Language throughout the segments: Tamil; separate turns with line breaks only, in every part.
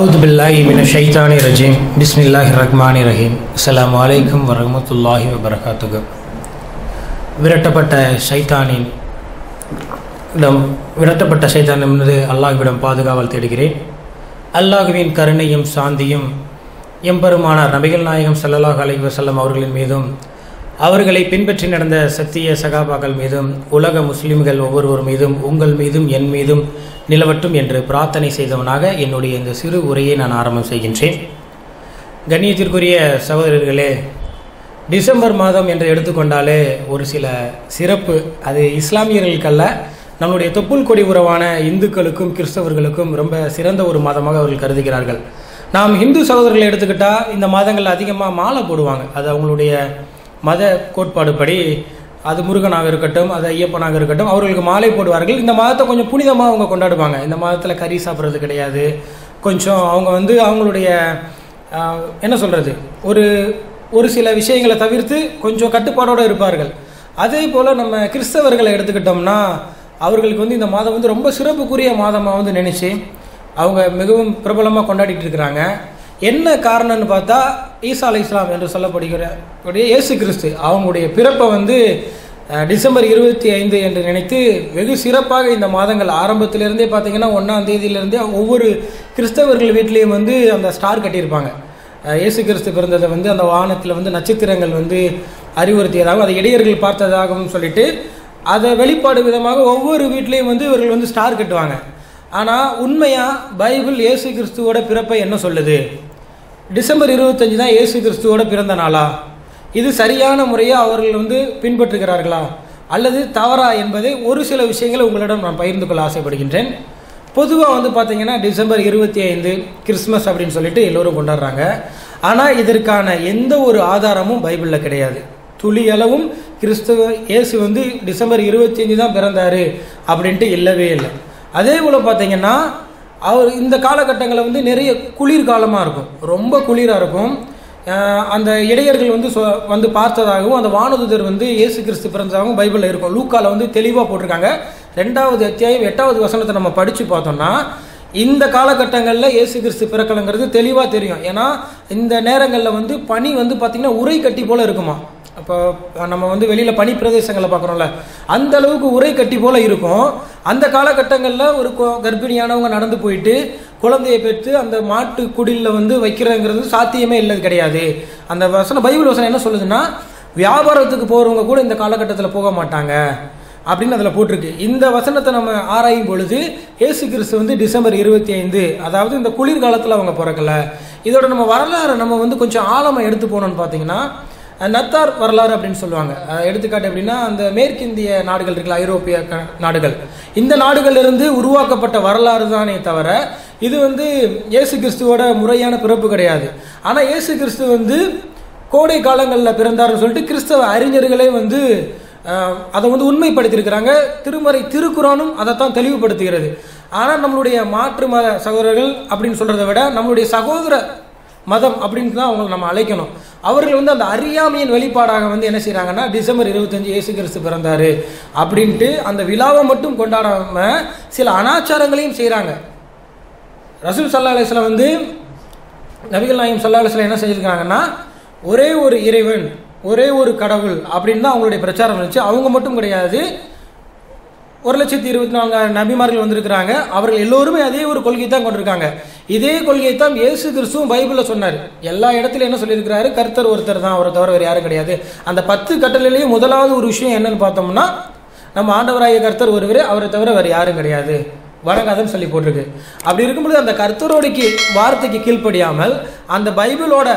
அவுது பில்லாஹி மின ஷைத்தானி ரஜீம் பிஸ்மில்லாஹி ரஹ்மானி ரஹீம் அஸ்லாம் வலைக்கம் வரமத்துல்லாஹி வபரகாத்துகு விரட்டப்பட்ட ஷைத்தானின் இடம் விரட்டப்பட்ட சைத்தான் என்பது அல்லாஹ்விடம் பாதுகாவல் தேடுகிறேன். அல்லாஹுவின் கருணையும் சாந்தியும் எம்பெருமானார் நபிகள் நாயகம் சல்லாஹ் அலி வசல்லம் அவர்களின் மீதும் அவர்களை பின்பற்றி நடந்த சத்திய சகாபாக்கள் மீதும் உலக முஸ்லிம்கள் ஒவ்வொருவர் மீதும் உங்கள் மீதும் என் மீதும் நிலவட்டும் என்று பிரார்த்தனை செய்தவனாக என்னுடைய இந்த சிறு உரையை நான் ஆரம்பம் செய்கின்றேன். கண்ணியத்திற்குரிய சகோதரர்களே டிசம்பர் மாதம் என்று எடுத்துக்கொண்டாலே ஒரு சில சிறப்பு. அது இஸ்லாமியர்களுக்கல்ல நம்முடைய தொப்புள் கொடி உறவான இந்துக்களுக்கும் கிறிஸ்தவர்களுக்கும் ரொம்ப சிறந்த ஒரு மாதமாக அவர்கள் கருதுகிறார்கள். நாம் இந்து சகோதரர்களை எடுத்துக்கிட்டால் இந்த மாதங்கள் அதிகமாக மாலை போடுவாங்க. அது அவங்களுடைய மத கோட்பாடுபடி அது முருகனாக இருக்கட்டும் அது ஐயப்பனாக இருக்கட்டும் அவர்களுக்கு மாலை போடுவார்கள். இந்த மாதத்தை கொஞ்சம் புனிதமாக அவங்க கொண்டாடுவாங்க. இந்த மாதத்தில் கறி சாப்பிட்றது கிடையாது. கொஞ்சம் அவங்க வந்து அவங்களுடைய என்ன சொல்கிறது ஒரு ஒரு சில விஷயங்களை தவிர்த்து கொஞ்சம் கட்டுப்பாடோடு இருப்பார்கள். அதே போல் நம்ம கிறிஸ்தவர்களை எடுத்துக்கிட்டோம்னா அவர்களுக்கு வந்து இந்த மாதம் வந்து ரொம்ப சிறப்புக்குரிய மாதமாக வந்து நினச்சி அவங்க மிகவும் பிரபலமாக கொண்டாடிட்டு இருக்கிறாங்க. என்ன காரணம்னு பார்த்தா ஈசா அலை இஸ்லாம் என்று சொல்லப்படுகிற இயேசு கிறிஸ்து அவங்களுடைய பிறப்பை வந்து டிசம்பர் இருபத்தி ஐந்து என்று நினைத்து வெகு சிறப்பாக இந்த மாதங்கள் ஆரம்பத்திலிருந்தே பார்த்தீங்கன்னா ஒன்றாம் தேதியிலேருந்தே ஒவ்வொரு கிறிஸ்தவர்கள் வீட்லேயும் வந்து அந்த ஸ்டார் கட்டியிருப்பாங்க. இயேசு கிறிஸ்து பிறந்ததை வந்து அந்த வாகனத்தில் வந்து நட்சத்திரங்கள் வந்து அறிவுறுத்தியதாகவும் அதை இடையர்கள் பார்த்ததாகவும் சொல்லிட்டு அதை வெளிப்பாடு விதமாக ஒவ்வொரு வீட்லேயும் வந்து இவர்கள் வந்து ஸ்டார் கட்டுவாங்க. ஆனால் உண்மையாக பைபிள் இயேசு கிறிஸ்துவோட பிறப்பை என்ன சொல்லுது? டிசம்பர் இருபத்தஞ்சி தான் இயேசு கிறிஸ்துவோட பிறந்த நாளா? இது சரியான முறையாக அவர்கள் வந்து பின்பற்றுகிறார்களா? அல்லது தவறா என்பதை ஒரு சில விஷயங்களை உங்களிடம் நான் பகிர்ந்து கொள்ள ஆசைப்படுகின்றேன். பொதுவாக வந்து பார்த்தீங்கன்னா டிசம்பர் இருபத்தி ஐந்து கிறிஸ்மஸ் அப்படின்னு சொல்லிட்டு எல்லோரும் கொண்டாடுறாங்க. ஆனால் இதற்கான எந்த ஒரு ஆதாரமும் பைபிளில் கிடையாது. துளி அளவும் கிறிஸ்துவ இயேசு வந்து டிசம்பர் இருபத்தி அஞ்சு தான் பிறந்தார் அப்படின்ட்டு இல்லவே இல்லை. அதே போல் பார்த்தீங்கன்னா அவர் இந்த காலகட்டங்களில் வந்து நிறைய குளிர்காலமாக இருக்கும். ரொம்ப குளிராக இருக்கும். அந்த இடையர்கள் வந்து சொ- வந்து பார்த்ததாகவும் அந்த வானதுதர் வந்து இயேசு கிறிஸ்து பிறந்ததாகவும் பைபிளில் இருக்கும். லூக்கால வந்து தெளிவாக போட்டிருக்காங்க. ரெண்டாவது அத்தியாயம் எட்டாவது வசனத்தை நம்ம படித்து பார்த்தோம்னா இந்த காலகட்டங்களில் இயேசு கிறிஸ்து பிறக்கலங்கிறது தெளிவாக தெரியும். ஏன்னா இந்த நேரங்களில் வந்து பனி வந்து பார்த்திங்கன்னா உரை கட்டி போல் இருக்குமா? அப்போ நம்ம வந்து வெளியில் பனி பிரதேசங்களை பார்க்குறோம்ல அந்த அளவுக்கு உரை கட்டி போல் இருக்கும். அந்த காலகட்டங்களில் ஒரு கர்ப்பிணியானவங்க நடந்து போயிட்டு குழந்தையை பெற்று அந்த மாட்டு குடிலில் வந்து வைக்கிறதுங்கிறது சாத்தியமே இல்லது கிடையாது. அந்த வசனம் பைபிள் வசனம் என்ன சொல்லுதுன்னா வியாபாரத்துக்கு போகிறவங்க கூட இந்த காலகட்டத்தில் போக மாட்டாங்க அப்படின்னு அதில் போட்டிருக்கு. இந்த வசனத்தை நம்ம ஆராயும் பொழுது இயேசு கிறிஸ்து வந்து டிசம்பர் இருபத்தி ஐந்து அதாவது இந்த குளிர்காலத்தில் அவங்க பிறக்கல. இதோட நம்ம வரலாறு நம்ம வந்து கொஞ்சம் ஆழமாக எடுத்து போனோம்னு பார்த்தீங்கன்னா நத்தார் வரலாறு அப்படின்னு சொல்லுவாங்க. எடுத்துக்காட்டு அப்படின்னா அந்த மேற்கிந்திய நாடுகள் இருக்குல்ல ஐரோப்பிய க- நாடுகள். இந்த நாடுகளிலிருந்து உருவாக்கப்பட்ட வரலாறு தானே தவிர இது வந்து இயேசு கிறிஸ்துவோட முறையான பிறப்பு கிடையாது. ஆனால் இயேசு கிறிஸ்து வந்து கோடை காலங்களில் பிறந்தாருன்னு சொல்லிட்டு கிறிஸ்தவ அறிஞர்களே வந்து அதை வந்து உண்மைப்படுத்தியிருக்கிறாங்க. திருமறை திருக்குறானும் அதைத்தான் தெளிவுபடுத்துகிறது. ஆனால் நம்மளுடைய மாற்று மத சகோதரர்கள் அப்படின்னு சொல்கிறத விட நம்மளுடைய சகோதர மதம் அப்படின்னு தான் அவங்களை நம்ம அழைக்கணும். அவர்கள் வந்து அந்த அறியாமையின் வெளிப்பாடாக வந்து என்ன செய்கிறாங்கன்னா டிசம்பர் இருபத்தஞ்சு இயேசு கிறிஸ்து பிறந்தாரு அப்படின்ட்டு அந்த விழாவை மட்டும் கொண்டாடாம சில அனாச்சாரங்களையும் செய்கிறாங்க ரசூல் சல்லா அலிஸ்லாம் வந்து நபிகள் நாயம் சல்லா அலிஸ்லாம் என்ன செஞ்சுருக்காங்கன்னா ஒரே ஒரு இறைவன் ஒரே ஒரு கடவுள் அப்படின்னு தான் அவங்களுடைய பிரச்சாரம் இருந்துச்சு. அவங்க மட்டும் கிடையாது ஒரு லட்சத்தி இருபத்தி நான்காயிரம் நபிமார்கள் வந்திருக்கிறாங்க. அவர்கள் எல்லோருமே அதே ஒரு கொள்கை தான் கொண்டிருக்காங்க. இதே கொள்கையை தான் இயேசு கிறிஸ்துவும் பைபிளில் சொன்னார். எல்லா இடத்துலையும் என்ன சொல்லியிருக்கிறாரு? கர்த்தர் ஒருத்தர் தான். அவரை தவிர வேறு யாரும் கிடையாது. அந்த பத்து கட்டளையிலேயும் முதலாவது ஒரு விஷயம் என்னன்னு பார்த்தோம்னா நம்ம ஆண்டவராய கர்த்தர் ஒருவர் அவரை தவிர வேறு யாரும் கிடையாது. வணங்காதன்னு சொல்லி போட்டிருக்கு. அப்படி இருக்கும்பொழுது அந்த கர்த்தரோடைக்கு வார்த்தைக்கு கீழ்ப்படியாமல் அந்த பைபிளோட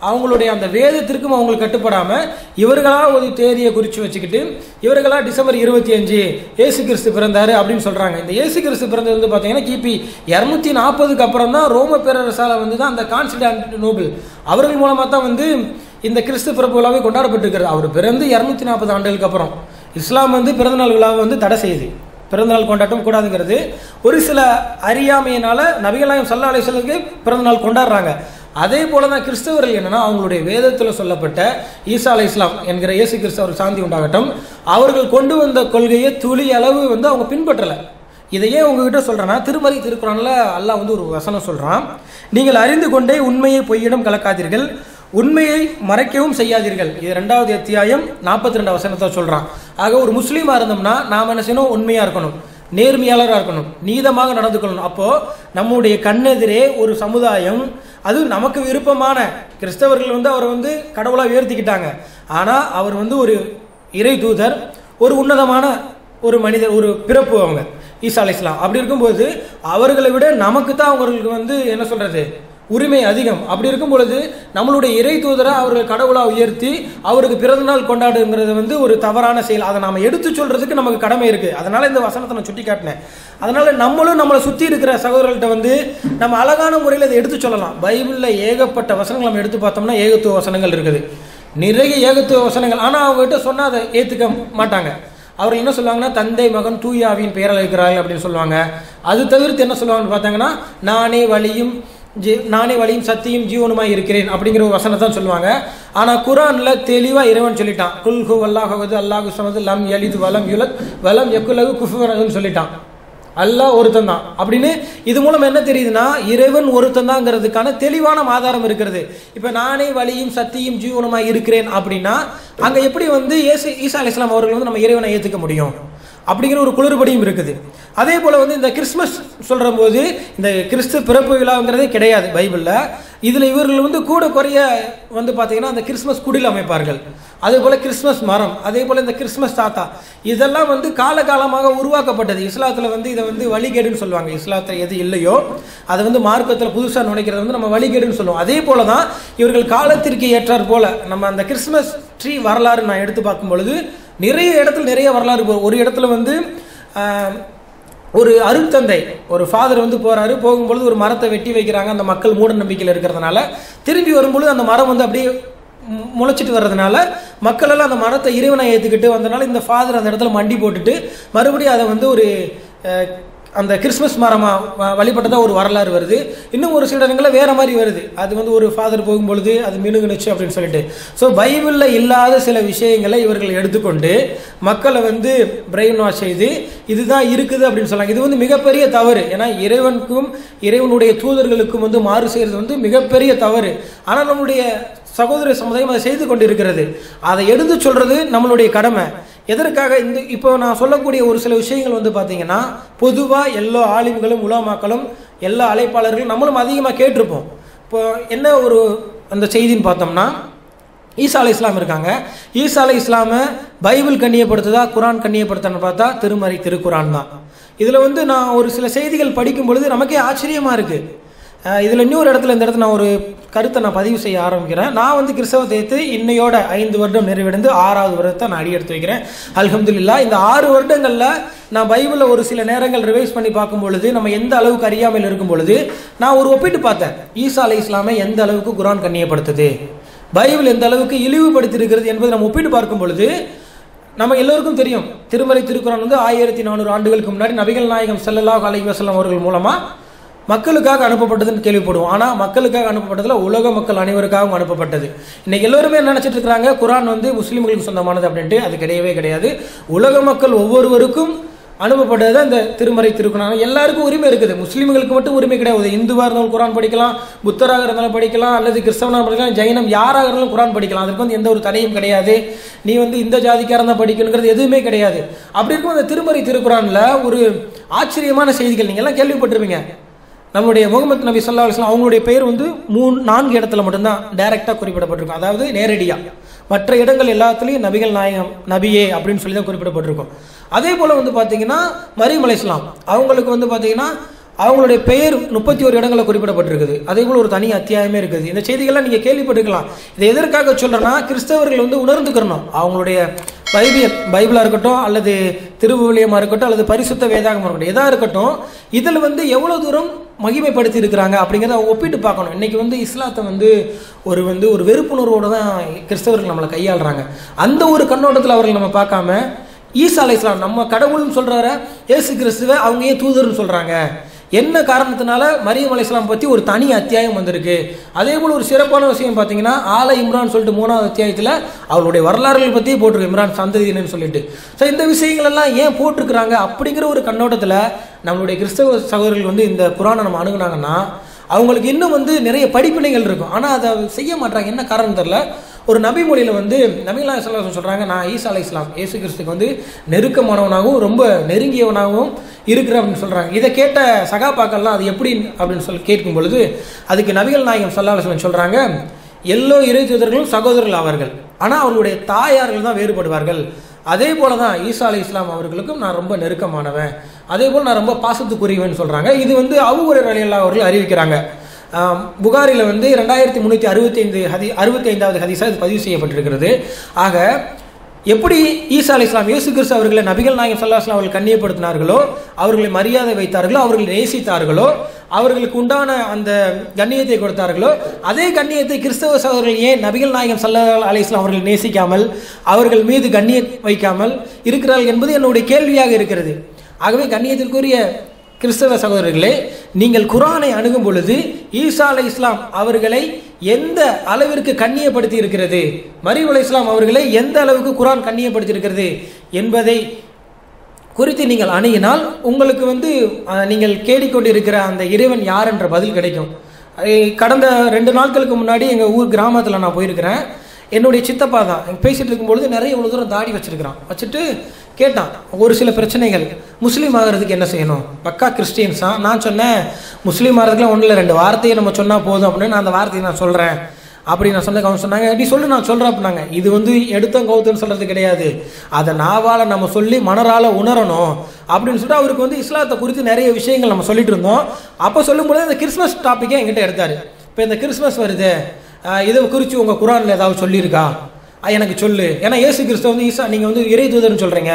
அவங்களுடைய அந்த வேதத்திற்கும் அவங்களுக்கு கட்டுப்படாமல் இவர்களாக ஒரு தேதியை குறித்து வச்சுக்கிட்டு இவர்களாக டிசம்பர் இருபத்தி அஞ்சு ஏசு கிறிஸ்து பிறந்தார் அப்படின்னு சொல்கிறாங்க இந்த ஏசு கிறிஸ்து பிறந்தது வந்து பார்த்தீங்கன்னா கிபி இரநூத்தி நாற்பதுக்கு அப்புறம் தான் ரோம பேரரசால் வந்து தான் அந்த கான்ஸ்டாண்ட் நோபல் அவர்கள் மூலமாக தான் வந்து இந்த கிறிஸ்து பிறப்பு விழாவை கொண்டாடப்பட்டிருக்கிறது. அவர் பிறந்து இரநூத்தி நாற்பது ஆண்டுகளுக்கு அப்புறம் இஸ்லாம் வந்து பிறந்தநாள் விழாவை வந்து தடை செய்யுது. பிறந்தநாள் கொண்டாட்டம் கூடாதுங்கிறது. ஒரு சில அறியாமையினால நபிகளாயம் சல்லா அலிஸ்வலுக்கு பிறந்தநாள் கொண்டாடுறாங்க. அதே போல தான் கிறிஸ்தவர்கள் என்னென்னா அவங்களுடைய வேதத்தில் சொல்லப்பட்ட ஈசா அலை இஸ்லாம் என்கிற இயேசு கிறிஸ்தவர் சாந்தி உண்டாகட்டும். அவர்கள் கொண்டு வந்த கொள்கையை துளி அளவு வந்து அவங்க பின்பற்றலை. இதையே உங்ககிட்ட சொல்கிறேன்னா திருமறை திருக்குறானில் அல்லாஹ் வந்து ஒரு வசனம் சொல்கிறான் நீங்கள் அறிந்து கொண்டே உண்மையை பொய்யிடம் கலக்காதீர்கள். உண்மையை மறைக்கவும் செய்யாதீர்கள். இது ரெண்டாவது அத்தியாயம் நாற்பத்தி ரெண்டு வசனத்தை சொல்கிறான் ஆக ஒரு முஸ்லீமாக இருந்தோம்னா நாம் என்ன செய்யணும்? உண்மையாக இருக்கணும். நேர்மையாளராக இருக்கணும். நீதமாக நடந்து கொள்ளணும். அப்போது நம்முடைய கண்ணெதிரே ஒரு சமுதாயம் அதுவும் நமக்கு விருப்பமான கிறிஸ்தவர்கள் வந்து அவரை வந்து கடவுளாக உயர்த்திக்கிட்டாங்க. ஆனால் அவர் வந்து ஒரு இறை தூதர் ஒரு உன்னதமான ஒரு மனிதர் ஒரு பிறப்பு அவங்க ஈசா அலை இஸ்லாம் அப்படி இருக்கும்போது அவர்களை விட நமக்கு தான் அவங்களுக்கு வந்து என்ன சொல்கிறது உரிமை அதிகம். அப்படி இருக்கும் பொழுது நம்மளுடைய இறை தூதரை அவர்கள் கடவுளாக உயர்த்தி அவருக்கு பிறந்தநாள் கொண்டாடுங்கிறது வந்து ஒரு தவறான செயல். அதை நாம் எடுத்து சொல்றதுக்கு நமக்கு கடமை இருக்கு. அதனால இந்த வசனத்தை நான் சுட்டி காட்டினேன். அதனால நம்மளும் நம்மளை சுற்றி இருக்கிற சகோதரர்கள்ட்ட வந்து நம்ம அழகான முறையில் இதை எடுத்து சொல்லலாம். பைபிளில் ஏகப்பட்ட வசனங்கள் நம்ம எடுத்து பார்த்தோம்னா ஏகத்துவ வசனங்கள் இருக்குது. நிறைய ஏகத்துவ வசனங்கள். ஆனால் அவங்ககிட்ட சொன்னால் அதை ஏற்றுக்க மாட்டாங்க. அவர் என்ன சொல்லுவாங்கன்னா தந்தை மகன் தூயாவின் பெயரால் இருக்கிறார்கள் அப்படின்னு சொல்லுவாங்க. அது தவிர்த்து என்ன சொல்லுவாங்கன்னு பார்த்தாங்கன்னா நானே வழியும் ஜீ நானே வழியும் சத்தியும் ஜீவனுமாய் இருக்கிறேன் அப்படிங்கிற ஒரு வசனத்தை தான் சொல்லுவாங்க. ஆனால் குரானில் தெளிவாக இறைவன் சொல்லிட்டான். குல்ஹு அல்லாஹவது அல்லாஹு சமது லம் எலிது வலம் யுலத் வலம் எக்குலகு குஃபுவனதுன்னு சொல்லிட்டான். அல்லாஹ் ஒருத்தன் தான். அப்படின்னு இது மூலம் என்ன தெரியுதுன்னா இறைவன் ஒருத்தன் தாங்கிறதுக்கான தெளிவான ஆதாரம் இருக்கிறது. இப்போ நானே வழியும் சத்தியும் ஜீவனமாக இருக்கிறேன் அப்படின்னா அங்கே எப்படி வந்து ஏசு ஈசா அலி இஸ்லாம் அவர்கள் வந்து நம்ம இறைவனை ஏற்றுக்க முடியும்? அப்படிங்கிற ஒரு குளிர்படியும் இருக்குது. அதே போல் வந்து இந்த கிறிஸ்மஸ் சொல்கிற போது இந்த கிறிஸ்து பிறப்பு விழாங்கிறதே கிடையாது பைபிளில். இதில் இவர்கள் வந்து கூட குறைய வந்து பார்த்தீங்கன்னா அந்த கிறிஸ்மஸ் குடில் அமைப்பார்கள். அதே போல் கிறிஸ்மஸ் மரம் அதே போல் இந்த கிறிஸ்மஸ் தாத்தா. இதெல்லாம் வந்து காலகாலமாக உருவாக்கப்பட்டது. இஸ்லாத்தில் வந்து இதை வந்து வழிகேடுன்னு சொல்லுவாங்க. இஸ்லாத்தில் எது இல்லையோ அதை வந்து மார்க்கத்தில் புதுசாக நுழைக்கிறது வந்து நம்ம வழிகேடுன்னு சொல்லுவோம். அதே போல தான் இவர்கள் காலத்திற்கு ஏற்றார் போல நம்ம அந்த கிறிஸ்மஸ் ட்ரீ வரலாறு நான் எடுத்து பார்க்கும் பொழுது நிறைய இடத்துல நிறைய வரலாறு போகும் ஒரு இடத்துல வந்து ஒரு அருட்தந்தை ஒரு ஃபாதர் வந்து போகிறாரு போகும்பொழுது ஒரு மரத்தை வெட்டி வைக்கிறாங்க அந்த மக்கள் மூட நம்பிக்கையில் இருக்கிறதுனால. திரும்பி வரும்பொழுது அந்த மரம் வந்து அப்படியே முளைச்சிட்டு வர்றதுனால மக்கள் எல்லாம் அந்த மரத்தை இறைவனை ஏற்றுக்கிட்டு வந்தனால இந்த ஃபாதர் அந்த இடத்துல மண்டி போட்டுட்டு மறுபடியும் அதை வந்து ஒரு அந்த கிறிஸ்மஸ் மரமாக வ- ஒரு வரலாறு வருது. இன்னும் ஒரு சில இடங்களில் வேறு மாதிரி வருது. அது வந்து ஒரு ஃபாதர் போகும்பொழுது அது மினுகுனுச்சு அப்படின்னு சொல்லிட்டு. ஸோ பைபிளில் இல்லாத சில விஷயங்களை இவர்கள் எடுத்துக்கொண்டு மக்களை வந்து பிரெயின் வாஷ் செய்து இதுதான் இருக்குது அப்படின்னு சொன்னாங்க. இது வந்து மிகப்பெரிய தவறு. ஏன்னா இறைவனுக்கும் இறைவனுடைய தூதர்களுக்கும் வந்து மாறு செய்கிறது வந்து மிகப்பெரிய தவறு. ஆனால் நம்முடைய சகோதர சமுதாயம் அதை செய்து கொண்டிருக்கிறது. அதை எடுத்து சொல்கிறது நம்மளுடைய கடமை. எதற்காக இந்த இப்போ நான் சொல்லக்கூடிய ஒரு சில விஷயங்கள் வந்து பார்த்தீங்கன்னா பொதுவாக எல்லா ஆளுமைகளும் உலமாக்களும் எல்லா அழைப்பாளர்களும் நம்மளும் அதிகமாக கேட்டிருப்போம். இப்போ என்ன ஒரு அந்த செய்தின்னு பார்த்தோம்னா ஈசா அலை இஸ்லாம் இருக்காங்க. ஈசா அலை இஸ்லாமை பைபிள் கண்ணியப்படுத்துதா குரான் கண்ணியப்படுத்தான்னு பார்த்தா திருமறை திருக்குரான் தான். இதில் வந்து நான் ஒரு சில செய்திகள் படிக்கும் பொழுது நமக்கே ஆச்சரியமாக இருக்குது இதில் இன்னொரு இடத்துல இந்த இடத்துல நான் ஒரு கருத்தை நான் பதிவு செய்ய ஆரம்பிக்கிறேன். நான் வந்து கிறிஸ்தவ தேத்து இன்னையோட ஐந்து வருடம் நிறைவடைந்து ஆறாவது வருடத்தை நான் அடி எடுத்து வைக்கிறேன். அல்ஹம்துலில்லாஹ் இந்த ஆறு வருடங்களில் நான் பைபிளில் ஒரு சில நேரங்கள் ரிவைஸ் பண்ணி பார்க்கும் பொழுது நம்ம எந்த அளவுக்கு அறியாமல் இருக்கும் பொழுது நான் ஒரு ஒப்பிட்டு பார்த்தேன். ஈசா அலை இஸ்லாமை எந்த அளவுக்கு குரான் கண்ணியப்படுத்துது? பைபிள் எந்த அளவுக்கு இழிவுபடுத்திருக்கிறது என்பதை நம்ம ஒப்பிட்டு பார்க்கும் பொழுது நம்ம எல்லோருக்கும் தெரியும். திருமலை திருக்குறான் வந்து ஆயிரத்தி நானூறு ஆண்டுகளுக்கு முன்னாடி நபிகள் நாயகம் ஸல்லல்லாஹு அலைஹி வஸல்லம் அவர்கள் மூலமாக மக்களுக்காக அனுப்பப்பட்டதுன்னு கேள்விப்படுவோம். ஆனால் மக்களுக்காக அனுப்பப்பட்டதில் உலக மக்கள் அனைவருக்காகவும் அனுப்பப்பட்டது. இன்னைக்கு எல்லோருமே என்ன நினைச்சிட்டு இருக்கிறாங்க? குரான் வந்து முஸ்லீம்களுக்கு சொந்தமானது அப்படின்ட்டு அது கிடையவே கிடையாது. உலக மக்கள் ஒவ்வொருவருக்கும் அனுப்பப்பட்டது அந்த இந்த திருமறை திருக்குறான் எல்லாருக்கும் உரிமை இருக்குது. முஸ்லீம்களுக்கு மட்டும் உரிமை கிடையாது. இந்துவாக இருந்தாலும் குரான் படிக்கலாம் புத்தராக இருந்தாலும் படிக்கலாம் அல்லது கிறிஸ்தவனாக படிக்கலாம் ஜெயினம் யாராக இருந்தாலும் குரான் படிக்கலாம். அதுக்கு வந்து எந்த ஒரு தடையும் கிடையாது. நீ வந்து இந்த ஜாதிக்காக இருந்தால் படிக்கணுங்கிறது எதுவுமே கிடையாது. அப்படி இருக்கும் அந்த திருமறை திருக்குறான்ல ஒரு ஆச்சரியமான செய்திகள். நீங்கள் எல்லாம் கேள்விப்பட்டிருப்பீங்க. நம்முடைய முகமது நபி சொல்லா அலுவலாம் அவங்களுடைய பெயர் வந்து மூணு நான்கு இடத்துல மட்டும்தான் டைரக்டாக குறிப்பிடப்பட்டிருக்கும். அதாவது நேரடியாக மற்ற இடங்கள் எல்லாத்துலேயும் நபிகள் நாயகம் நபியே அப்படின்னு சொல்லி தான் குறிப்பிடப்பட்டிருக்கும். அதே போல் வந்து பார்த்தீங்கன்னா மரியம் அலிஸ்லாம் அவங்களுக்கு வந்து பார்த்தீங்கன்னா அவங்களுடைய பெயர் முப்பத்தி ஒரு இடங்களில் குறிப்பிடப்பட்டிருக்குது. அதே போல் ஒரு தனி அத்தியாயமே இருக்குது. இந்த செய்திகள்லாம் நீங்கள் கேள்விப்பட்டிருக்கலாம். இதை எதற்காக சொல்கிறேன்னா கிறிஸ்தவர்கள் வந்து உணர்ந்துக்கிறணும் அவங்களுடைய பைபிள் பைபிளாக இருக்கட்டும் அல்லது திருவுவிலியமாக இருக்கட்டும் அல்லது பரிசுத்த வேதாகமாக இருக்கட்டும் எதாக இருக்கட்டும் இதில் வந்து எவ்வளோ தூரம் மகிமைப்படுத்தி இருக்கிறாங்க அப்படிங்கிறத அவங்க ஒப்பிட்டு பார்க்கணும். இன்றைக்கி வந்து இஸ்லாத்தை வந்து ஒரு வந்து ஒரு வெறுப்புணர்வோடு தான் கிறிஸ்தவர்கள் நம்மளை கையாளுறாங்க. அந்த ஒரு கண்ணோட்டத்தில் அவர்கள் நம்ம பார்க்காம ஈசா அலை இஸ்லாம் நம்ம கடவுள்னு சொல்கிறார இயேசு கிறிஸ்துவ அவங்க ஏன் தூதர்னு சொல்கிறாங்க என்ன காரணத்தினால மரியம் அலிஸ்லாம் பற்றி ஒரு தனி அத்தியாயம் வந்திருக்கு? அதே போல் ஒரு சிறப்பான விஷயம் பார்த்தீங்கன்னா ஆல இம்ரான் சொல்லிட்டு மூணாவது அத்தியாயத்தில் அவருடைய வரலாறுகள் பற்றி போட்டிருக்கு. இம்ரான் சந்ததியினு சொல்லிட்டு. ஸோ இந்த விஷயங்கள் எல்லாம் ஏன் போட்டிருக்கிறாங்க அப்படிங்கிற ஒரு கண்ணோட்டத்தில் நம்மளுடைய கிறிஸ்தவ சகோதரர்கள் வந்து இந்த புராணம் நம்ம அணுகுனாங்கன்னா அவங்களுக்கு இன்னும் வந்து நிறைய படிப்பினைகள் இருக்கும். ஆனால் அதை செய்ய மாட்டாங்க என்ன காரணம் தெரில ஒரு நபி மொழியில் வந்து நபிகளா இஸ்லாம் சொல்கிறாங்க நான் ஈசா அலை இஸ்லாம் ஏசு கிறிஸ்துக்கு வந்து நெருக்கமானவனாகவும் ரொம்ப நெருங்கியவனாகவும் இருக்கிற அப்படின்னு சொல்கிறாங்க இதை கேட்ட சகாபாக்கள்லாம் அது எப்படி அப்படின்னு சொல்லி கேட்கும் பொழுது அதுக்கு நபிகள் நாயகம் சல்லா சொல்கிறாங்க எல்லோ இறை தூதர்களும் சகோதரர்கள் ஆவார்கள் ஆனால் அவர்களுடைய தாயார்கள் தான் வேறுபடுவார்கள். அதே போல தான் ஈசா அலி இஸ்லாம் அவர்களுக்கும் நான் ரொம்ப நெருக்கமானவன். அதே போல் நான் ரொம்ப பாசத்துக்குரியவன் சொல்கிறாங்க இது வந்து அவுகுரை அலியல்லா அவர்கள் அறிவிக்கிறாங்க. புகாரில் வந்து ரெண்டாயிரத்தி முந்நூற்றி அறுபத்தி ஐந்து ஹதி அறுபத்தைந்தாவது ஹதீஸாக இது பதிவு செய்யப்பட்டிருக்கிறது. ஆக எப்படி ஈசா அலி இஸ்லாம் யூசு கிறிஸ்து அவர்களை நபிகள் நாயகம் சல்லாஸ்லாம் அவர்கள் கண்ணியப்படுத்தினார்களோ அவர்களை மரியாதை வைத்தார்களோ அவர்களை நேசித்தார்களோ அவர்களுக்கு உண்டான அந்த கண்ணியத்தை கொடுத்தார்களோ அதே கண்ணியத்தை கிறிஸ்தவ சகோதரர்கள் ஏன் நபிகள் நாயகம் சல்லா அலி இஸ்லாம் அவர்கள் நேசிக்காமல் அவர்கள் மீது கண்ணியம் வைக்காமல் இருக்கிறார்கள் என்பது என்னுடைய கேள்வியாக இருக்கிறது. ஆகவே கண்ணியத்திற்குரிய கிறிஸ்தவ சகோதரர்களே நீங்கள் குரானை அணுகும் பொழுது ஈசா அலி இஸ்லாம் அவர்களை எந்த அளவிற்கு கண்ணியப்படுத்தி இருக்கிறது? மரியம் இஸ்லாம் அவர்களை எந்த அளவுக்கு குரான் கண்ணியப்படுத்தியிருக்கிறது என்பதை குறித்து நீங்கள் அணுகினால் உங்களுக்கு வந்து நீங்கள் கேடிக்கொண்டிருக்கிற அந்த இறைவன் யார் என்ற பதில் கிடைக்கும். கடந்த ரெண்டு நாட்களுக்கு முன்னாடி எங்கள் ஊர் கிராமத்தில் நான் போயிருக்கிறேன். என்னுடைய சித்தப்பா தான். பேசிகிட்டு இருக்கும்பொழுது நிறைய இவ்வளோ தூரம் தாடி வச்சுருக்கிறான். வச்சுட்டு கேட்டான். ஒரு சில பிரச்சனைகள். முஸ்லீம் ஆகிறதுக்கு என்ன செய்யணும்? பக்கா கிறிஸ்டியன்ஸா நான் சொன்னேன் முஸ்லீம் ஆகிறதுக்குலாம் ஒன்றும் இல்லை. ரெண்டு வார்த்தையை நம்ம சொன்னால் போதும் அப்படின்னு நான் அந்த வார்த்தையை நான் சொல்கிறேன் அப்படி நான் சொன்ன அவங்க சொன்னாங்க நீ சொல்லு நான் சொல்கிறேன் அப்படின்னாங்க. இது வந்து எடுத்தோம் கவுத்துன்னு சொல்கிறது கிடையாது. அதை நாவால் நம்ம சொல்லி மனரால் உணரணும் அப்படின்னு சொல்லிட்டு அவருக்கு வந்து இஸ்லாத்தை குறித்து நிறைய விஷயங்கள் நம்ம சொல்லிட்டு இருந்தோம். அப்போ சொல்லும்போது இந்த கிறிஸ்மஸ் டாப்பிக்கே என்கிட்ட எடுத்தார். இப்போ இந்த கிறிஸ்மஸ் வருது. இதை குறித்து உங்கள் குரானில் ஏதாவது சொல்லியிருக்கா? எனக்கு சொல்லு. ஏன்னா ஏசு கிறிஸ்துவ வந்து ஈசா நீங்கள் வந்து இறை தூதர்னு சொல்கிறீங்க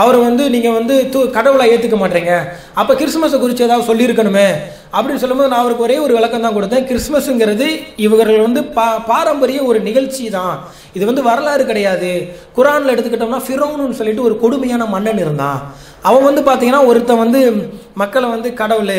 அவர் வந்து நீங்கள் வந்து தூ கடவுளாக ஏற்றுக்க மாட்டீங்க. அப்போ கிறிஸ்மஸை குறித்து ஏதாவது சொல்லியிருக்கணுமே. அப்படின்னு சொல்லும்போது நான் அவருக்கு ஒரே ஒரு விளக்கம் தான் கொடுத்தேன். கிறிஸ்மஸுங்கிறது இவர்கள் வந்து பா பாரம்பரிய ஒரு நிகழ்ச்சி தான். இது வந்து வரலாறு கிடையாது. குரானில் எடுத்துக்கிட்டோம்னா ஃபிரோனுன்னு சொல்லிட்டு ஒரு கொடுமையான மன்னன் இருந்தான். அவன் வந்து பார்த்தீங்கன்னா ஒருத்தன் வந்து மக்களை வந்து கடவுள்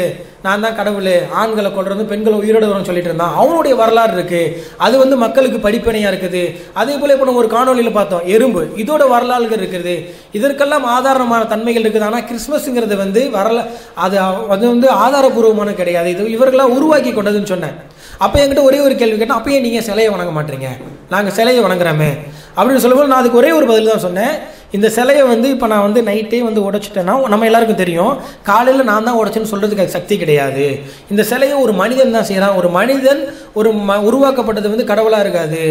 நான் தான் கடவுள் ஆண்களை கொள்றது பெண்களை உயிரோடு வரும்னு சொல்லிட்டு இருந்தான். அவனுடைய வரலாறு இருக்கு. அது வந்து மக்களுக்கு படிப்பனையாக இருக்குது. அதே போல இப்போ நம்ம ஒரு காணொலியில் பார்த்தோம் எறும்பு. இதோட வரலாறுகள் இருக்குது. இதற்கெல்லாம் ஆதாரமான தன்மைகள் இருக்குது. ஆனால் கிறிஸ்மஸ்ங்கிறது வந்து வரல அது அது வந்து ஆதாரபூர்வமான கிடையாது. இது இவர்களாக உருவாக்கி கொண்டதுன்னு சொன்னேன். அப்போ என்கிட்ட ஒரே ஒரு கேள்வி கேட்டால் அப்பயே நீங்கள் சிலையை வணங்க மாட்டீங்க. நாங்கள் சிலையை வணங்குறோமே. அப்படின்னு சொல்லும்போது நான் அதுக்கு ஒரே ஒரு பதில் தான் சொன்னேன். இந்த சிலையை வந்து இப்போ நான் வந்து நைட்டே வந்து உடைச்சிட்டேன்னா நம்ம எல்லாருக்கும் தெரியும் காலையில் நான் தான் உடைச்சேன்னு சொல்கிறதுக்கு சக்தி கிடையாது. இந்த சிலையை ஒரு மனிதன் தான் செய்கிறான் ஒரு மனிதன் ஒரு ம உருவாக்கப்பட்டது வந்து கடவுளாக இருக்காது.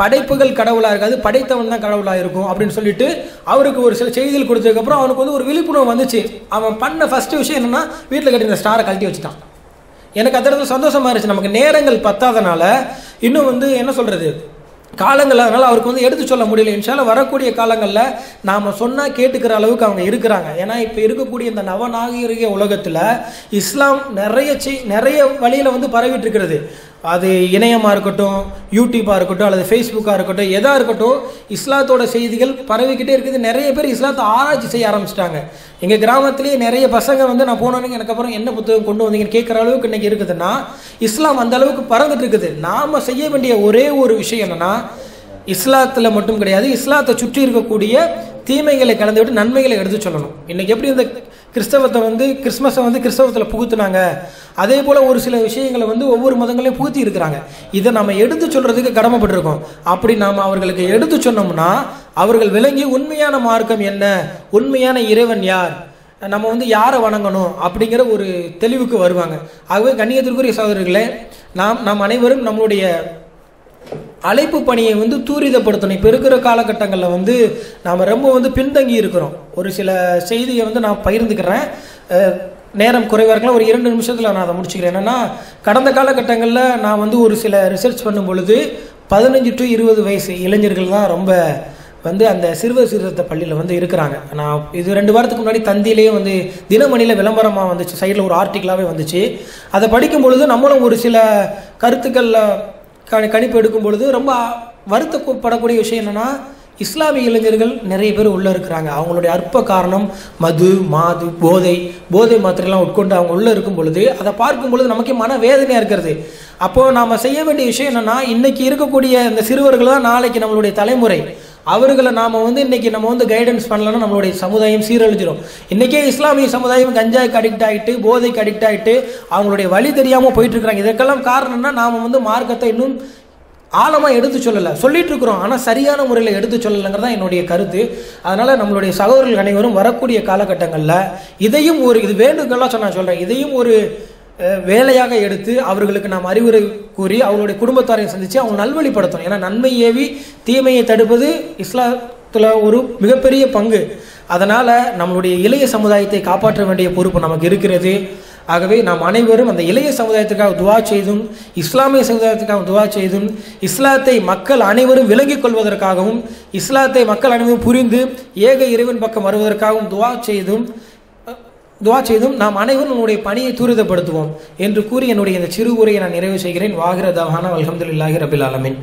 படைப்புகள் கடவுளாக இருக்காது. படைத்தவன் தான் கடவுளாக இருக்கும் அப்படின்னு சொல்லிட்டு அவருக்கு ஒரு சில செய்திகள் கொடுத்ததுக்கப்புறம் அவனுக்கு வந்து ஒரு விழிப்புணர்வு வந்துச்சு. அவன் பண்ண ஃபஸ்ட்டு விஷயம் என்னென்னா வீட்டில் கட்டி இந்த ஸ்டாரை கழட்டி வச்சுட்டான். எனக்கு அந்த இடத்துல இருந்துச்சு. நமக்கு நேரங்கள் பத்தாதனால இன்னும் வந்து என்ன சொல்கிறது காலங்கள் அதனால் அவருக்கு வந்து எடுத்து சொல்ல முடியல. இன்ஷால வரக்கூடிய காலங்களில் நாம் சொன்னால் கேட்டுக்கிற அளவுக்கு அவங்க இருக்கிறாங்க. ஏன்னா இப்போ இருக்கக்கூடிய இந்த நவநாகரிக உலகத்தில் இஸ்லாம் நிறைய செய் நிறைய வழியில் வந்து பரவிட்டு இருக்கிறது. அது இணையமாக இருக்கட்டும் யூடியூப்பாக இருக்கட்டும் அல்லது ஃபேஸ்புக்காக இருக்கட்டும் எதாக இருக்கட்டும் இஸ்லாத்தோட செய்திகள் பரவிக்கிட்டே இருக்குது. நிறைய பேர் இஸ்லாத்தை ஆராய்ச்சி செய்ய ஆரம்பிச்சிட்டாங்க. எங்கள் கிராமத்திலேயே நிறைய பசங்க வந்து நான் போனோன்னே எனக்கு அப்புறம் என்ன புத்தகம் கொண்டு வந்தீங்கன்னு கேட்குற அளவுக்கு இன்றைக்கி இருக்குதுன்னா இஸ்லாம் அந்த அளவுக்கு பறந்துட்டு இருக்குது. நாம் செய்ய வேண்டிய ஒரே ஒரு விஷயம் என்னென்னா இஸ்லாத்தில் மட்டும் கிடையாது இஸ்லாத்தை சுற்றி இருக்கக்கூடிய தீமைகளை கலந்து விட்டு நன்மைகளை எடுத்து சொல்லணும். இன்றைக்கி எப்படி இந்த கிறிஸ்தவத்தை வந்து கிறிஸ்மஸை வந்து கிறிஸ்தவத்தில் புகுத்துனாங்க. அதே போல் ஒரு சில விஷயங்களை வந்து ஒவ்வொரு மதங்களையும் புகுத்தி இருக்கிறாங்க. இதை நம்ம எடுத்து சொல்கிறதுக்கு கடமைப்பட்டிருக்கோம். அப்படி நாம் அவர்களுக்கு எடுத்து சொன்னோம்னா அவர்கள் விளங்கி உண்மையான மார்க்கம் என்ன? உண்மையான இறைவன் யார்? நம்ம வந்து யாரை வணங்கணும்? அப்படிங்கிற ஒரு தெளிவுக்கு வருவாங்க. ஆகவே கண்ணியத்திற்குரிய சகோதரர்களே நாம் நாம் அனைவரும் நம்மளுடைய அழைப்பு பணியை வந்து தூரிதப்படுத்தணும். இப்போ இருக்கிற காலகட்டங்களில் வந்து நாம் ரொம்ப வந்து பின்தங்கி இருக்கிறோம். ஒரு சில செய்தியை வந்து நான் பகிர்ந்துக்கிறேன். நேரம் குறைவாக இருக்கலாம். ஒரு இரண்டு நிமிஷத்தில் நான் அதை முடிச்சுக்கிறேன். என்னென்னா கடந்த காலகட்டங்களில் நான் வந்து ஒரு சில ரிசர்ச் பண்ணும் பொழுது பதினஞ்சு டு இருபது வயசு இளைஞர்கள் தான் ரொம்ப வந்து அந்த சிறுவர் சீர்திருத்த பள்ளியில் வந்து இருக்கிறாங்க. நான் இது ரெண்டு வாரத்துக்கு முன்னாடி தந்தியிலேயே வந்து தினமணியில் விளம்பரமாக வந்துச்சு. சைடில் ஒரு ஆர்டிக்கலாகவே வந்துச்சு. அதை படிக்கும் பொழுது நம்மளும் ஒரு சில கருத்துக்களில் கணிப்பு எடுக்கும் பொழுது ரொம்ப வருத்தப்படக்கூடிய விஷயம் என்னென்னா இஸ்லாமிய இளைஞர்கள் நிறைய பேர் உள்ளே இருக்கிறாங்க. அவங்களுடைய அற்ப காரணம் மது மாது போதை. போதை மாத்திரைலாம் உட்கொண்டு அவங்க உள்ளே இருக்கும் பொழுது அதை பார்க்கும் பொழுது நமக்கே மன வேதனையாக இருக்கிறது. அப்போது நாம் செய்ய வேண்டிய விஷயம் என்னென்னா இன்றைக்கி இருக்கக்கூடிய இந்த சிறுவர்கள் தான் நாளைக்கு நம்மளுடைய தலைமுறை. அவர்களை நாம் வந்து இன்றைக்கி நம்ம வந்து கைடன்ஸ் பண்ணலன்னா நம்மளுடைய சமுதாயம் சீரழிஞ்சிடும் இன்றைக்கே இஸ்லாமிய சமுதாயம் கஞ்சாய்க்கு அடிக்ட் ஆகிட்டு போதைக்கு அடிக்ட் ஆகிட்டு அவங்களுடைய வழி தெரியாமல் போயிட்டுருக்குறாங்க இதற்கெல்லாம் காரணம்னா நாம் வந்து மார்க்கத்தை இன்னும் ஆழமாக எடுத்து சொல்லலை. சொல்லிட்டு இருக்கிறோம். ஆனால் சரியான முறையில் எடுத்து சொல்லலைங்கிறது தான் என்னுடைய கருத்து. அதனால் நம்மளுடைய சகோதரர்கள் அனைவரும் வரக்கூடிய காலகட்டங்களில் இதையும் ஒரு இது வேண்டுங்கள்லாம் சொன்ன நான் சொல்கிறேன் இதையும் ஒரு வேலையாக எடுத்து அவர்களுக்கு நாம் அறிவுரை கூறி அவங்களுடைய குடும்பத்தாரையும் சந்தித்து அவங்க நல்வழிப்படுத்தணும். ஏன்னா நன்மை ஏவி தீமையை தடுப்பது இஸ்லாத்தில் ஒரு மிகப்பெரிய பங்கு. அதனால் நம்மளுடைய இளைய சமுதாயத்தை காப்பாற்ற வேண்டிய பொறுப்பு நமக்கு இருக்கிறது. ஆகவே நாம் அனைவரும் அந்த இளைய சமுதாயத்திற்காக துவா செய்தும் இஸ்லாமிய சமுதாயத்திற்காக துவா செய்தும் இஸ்லாத்தை மக்கள் அனைவரும் விளங்கிக் கொள்வதற்காகவும் இஸ்லாத்தை மக்கள் அனைவரும் புரிந்து ஏக இறைவன் பக்கம் வருவதற்காகவும் துவா செய்தும் துவா செய்தும் நாம் அனைவரும் நம்முடைய பணியை துரிதப்படுத்துவோம் என்று கூறி என்னுடைய இந்த சிறு உரையை நான் நிறைவு செய்கிறேன். வாகிர தவான ரபில் ஆலமின்.